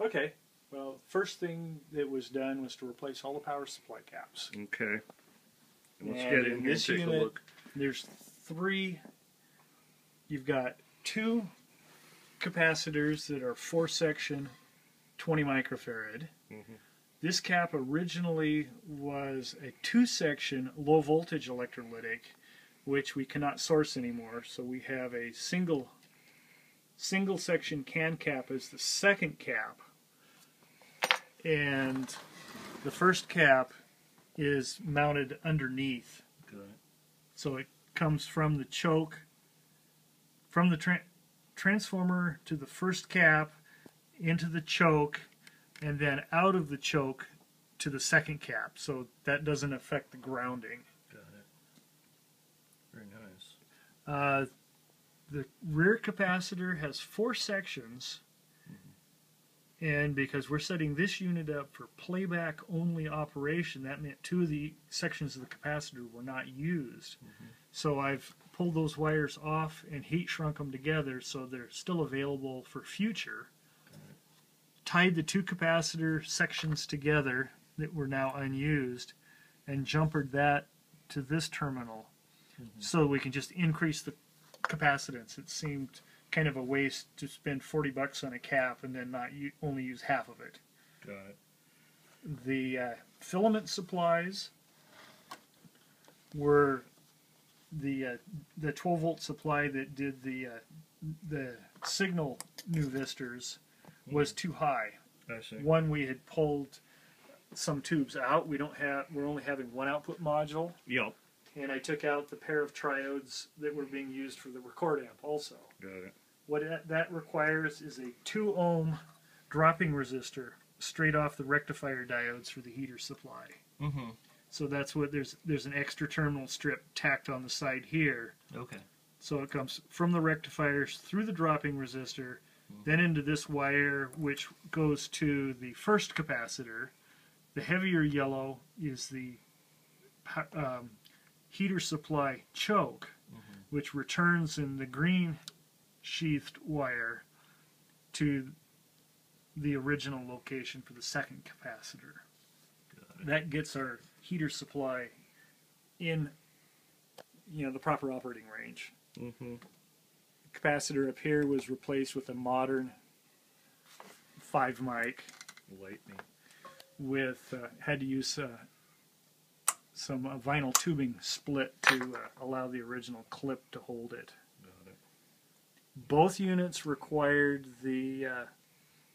Okay. Well, first thing that was done was to replace all the power supply caps. Okay. Let's And get in in here and this take unit- a look. There's three. You've got two capacitors that are four section, 20 microfarad. Mhm. This cap originally was a two section low voltage electrolytic, which we cannot source anymore. So we have a single single section can cap is the second cap. And the first cap is mounted underneath so it comes from the choke, from the tra- transformer to the first cap, into the choke, and then out of the choke to the second cap. So that doesn't affect the grounding. Got it. Very nice. Uh, the rear capacitor has four sections. Mm-hmm. And because we're setting this unit up for playback only operation, that meant two of the sections of the capacitor were not used. Mm-hmm. So I've pulled those wires off and heat shrunk them together so they're still available for future. Tied the two capacitor sections together that were now unused and jumpered that to this terminal mm-hmm. so we can just increase the capacitance. It seemed kind of a waste to spend 40 bucks on a cap and then not u- only use half of it. Got it. The uh, filament supplies were the uh, the 12 volt supply that did the uh, the signal nuvistors was too high. I see. One we had pulled some tubes out. We don't have we're only having one output module Yep. And I took out the pair of triodes that were being used for the record amp also. Got it. What that requires is a 2 ohm dropping resistor straight off the rectifier diodes for the heater supply. Mm-hmm. So that's what there's there's an extra terminal strip tacked on the side here. Okay. So it comes from the rectifiers through the dropping resistor, then into this wire which goes to the first capacitor. The heavier yellow is the um, heater supply choke, which returns in the green sheathed wire to the original location for the second capacitor. That gets our heater supply in you know the proper operating range. Mm-hmm. Capacitor up here was replaced with a modern five mic Lightning. with uh, had to use uh, some uh, vinyl tubing split to uh, allow the original clip to hold it. Got it. Both units required the uh,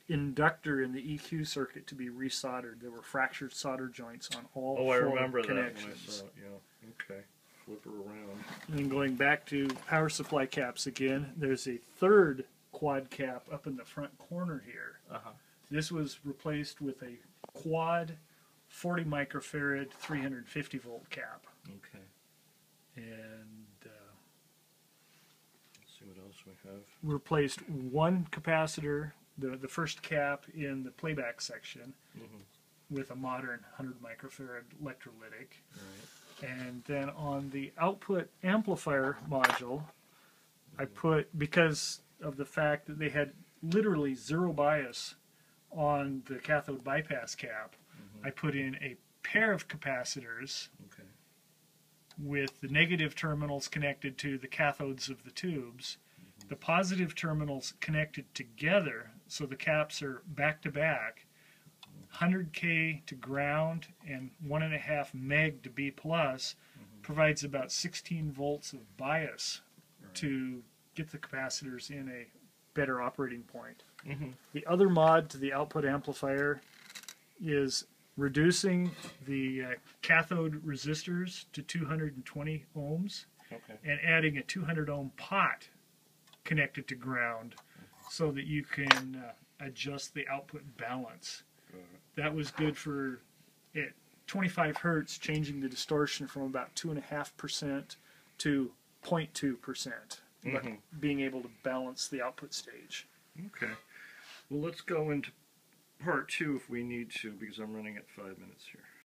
inductor in the EQ circuit to be resoldered. There were fractured solder joints on all Oh, four I remember that when I connections. saw it. Yeah. Okay. Flip her around. And going back to power supply caps again, there's a third quad cap up in the front corner here. Uh-huh. This was replaced with a quad 40 microfarad 350 volt cap. Okay. And uh, Let's see what else we have. replaced one capacitor, the, the first cap in the playback section, Mhm. with a modern 100 microfarad electrolytic. Right. And then on the output amplifier module, I put, because of the fact that they had literally zero bias on the cathode bypass cap, I put in a pair of capacitors Okay. with the negative terminals connected to the cathodes of the tubes, the positive terminals connected together, so the caps are back to back, 100k to ground and one and a half meg to B plus, provides about 16 volts of bias Right. to get the capacitors in a better operating point. Mm-hmm. The other mod to the output amplifier is reducing the uh, cathode resistors to 220 ohms Okay. and adding a 200 ohm pot connected to ground so that you can uh, adjust the output balance. That was good for at 25 hertz, changing the distortion from about 2.5% to 0.2%, but Mhm. being able to balance the output stage. Okay. Well, let's go into part two if we need to, because I'm running at five minutes here.